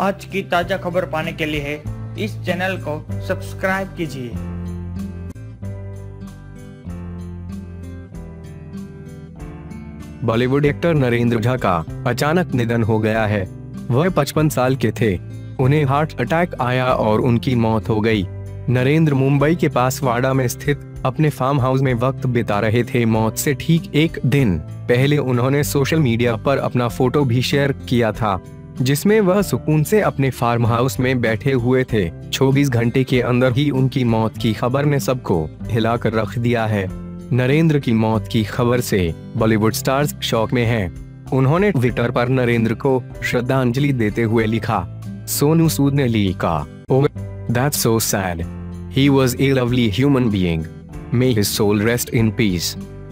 आज की ताज़ा खबर पाने के लिए इस चैनल को सब्सक्राइब कीजिए। बॉलीवुड एक्टर नरेंद्र झा का अचानक निधन हो गया है। वह 55 साल के थे। उन्हें हार्ट अटैक आया और उनकी मौत हो गई। नरेंद्र मुंबई के पास वाड़ा में स्थित अपने फार्म हाउस में वक्त बिता रहे थे मौत से ठीक एक दिन। पहले उन्होंने सोशल मीडिया पर अपना फ़ोटो भी शेयर किया था। जिसमें वह सुकून से अपने फार्म हाउस में बैठे हुए थे। 24 घंटे के अंदर ही उनकी मौत की खबर ने सबको हिलाकर रख दिया है। नरेंद्र की मौत की खबर से बॉलीवुड स्टार्स शौक में हैं। उन्होंने ट्विटर पर नरेंद्र को श्रद्धांजलि देते हुए लिखा, सोनू सूद ने लिखा human being may his soul rest in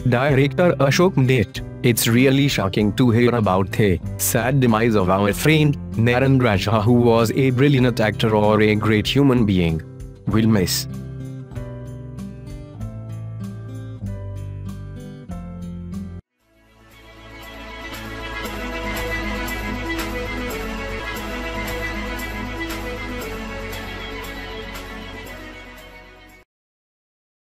director Ashok Mdate. It's really shocking to hear about the sad demise of our friend, Narendra Rajah, who was a brilliant actor or a great human being. We'll miss